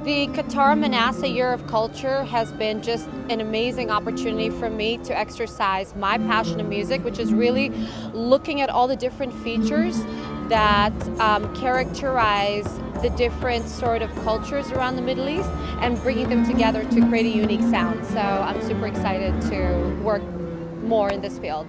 The Qatar MENASA Year of Culture has been just an amazing opportunity for me to exercise my passion in music, which is really looking at all the different features that um, characterize the different sort of cultures around the Middle East and bringing them together to create a unique sound. So I'm super excited to work more in this field.